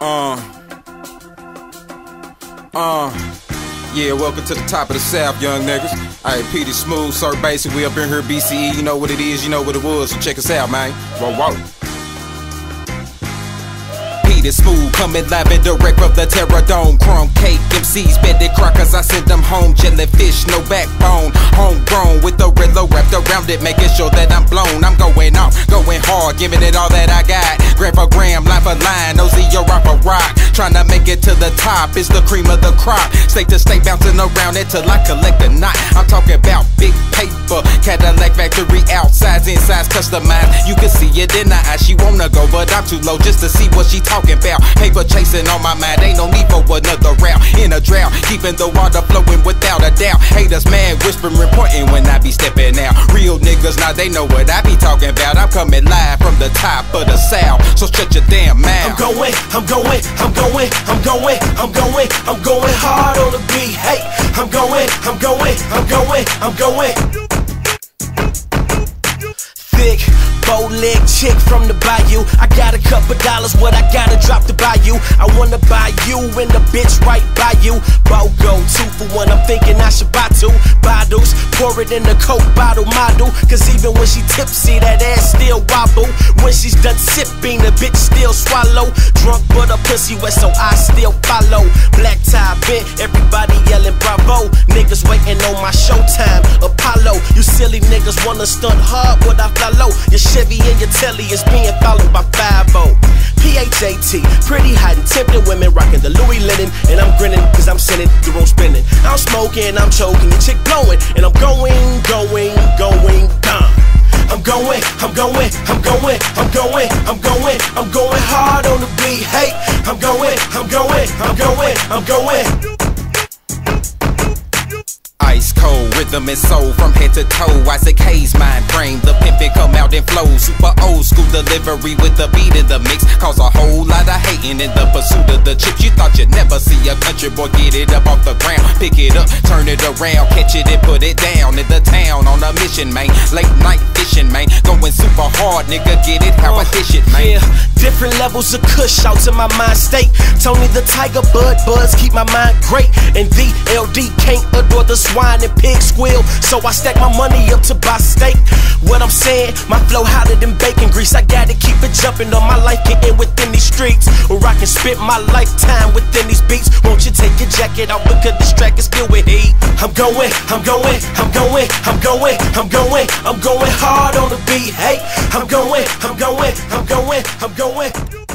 Uh. Uh. Yeah, welcome to the top of the South, young niggas. Alright, Peety Smooth, Sir Beysic, we up in here, BCE. You know what it is, you know what it was, so check us out, man. Whoa, whoa. Peety Smooth, coming live and direct from the Terror Dome. Crumb cake, MCs, Betty Crockers, I send them home. Jellyfish, no backbone. Homegrown with the red low wrapped around it, making sure that I'm blown. I'm going off, going hard, giving it all that I got. Gram for gram, line for line, OZ, you're rock for rock. Trying to make it to the top, it's the cream of the crop. State to state, bouncing around it till I collect a knot. I'm talking about big paper, Cadillac factory insides customized. You can see it in the eye, she wanna go, but I'm too low just to see what she talking about. Paper chasing on my mind, ain't no need for another route. In a drought, keeping the water flowing without a doubt. Haters mad, whispering, pointing when I be stepping out. Real niggas, now they know what I be talking about. I'm coming live from the top of the south, so shut your damn mouth. I'm going, I'm going, I'm going, I'm going, I'm going, I'm going hard on the beat. Hey, I'm going, I'm going, I'm going, I'm going. Thick, bow leg chick from the bayou. I got a couple dollars, what I gotta drop to buy you. I wanna buy you and the bitch right by you. BOGO, two for one, I'm thinking I should buy two bottles. Pour it in the coke bottle model. Cause even when she tipsy, that ass still wobble. When she's done sipping, the bitch still swallow. Drunk but a pussy wet, so I still follow. Black tie bent, everybody yelling bravo. Niggas waiting on my showtime. You silly niggas wanna stunt hard, but I fly low. Your Chevy and your telly is being followed by 5 PHAT, pretty hot and tempting women rocking the Louis linen. And I'm grinning cause I'm sending the room spinning. I'm smoking, I'm choking, the chick blowing. And I'm going, going, going, gone. I'm going, I'm going, I'm going, I'm going, I'm going, I'm going hard on the beat. Hey, I'm going, I'm going, I'm going, I'm going. Rhythm and soul from head to toe. Isaac Hayes mind frame. The pimpin' come out in flow. Super old school delivery with the beat in the mix. Cause a whole lot of hating in the pursuit of the chips. You thought you'd never see a country boy get it up off the ground. Pick it up, turn it around, catch it and put it down. In the town on a mission, man. Late night fishing, man. Going super hard, nigga. Get it how I dish it, man. Yeah, different levels of kush out to my mind state. Tony the Tiger, Bud Buzz, keep my mind great. And the LD can't adore the swine and pig squeal. So I stack my money up to buy steak. What I'm saying, my flow hotter than bacon grease. I gotta keep it jumping on my life getting within these streets. Or I can spend my lifetime within these beats. Won't you take your jacket off because this track is filled with heat? I'm going, I'm going, I'm going, I'm going, I'm going, I'm going hard on the beat. Hey, I'm going, I'm going, I'm going, I'm going.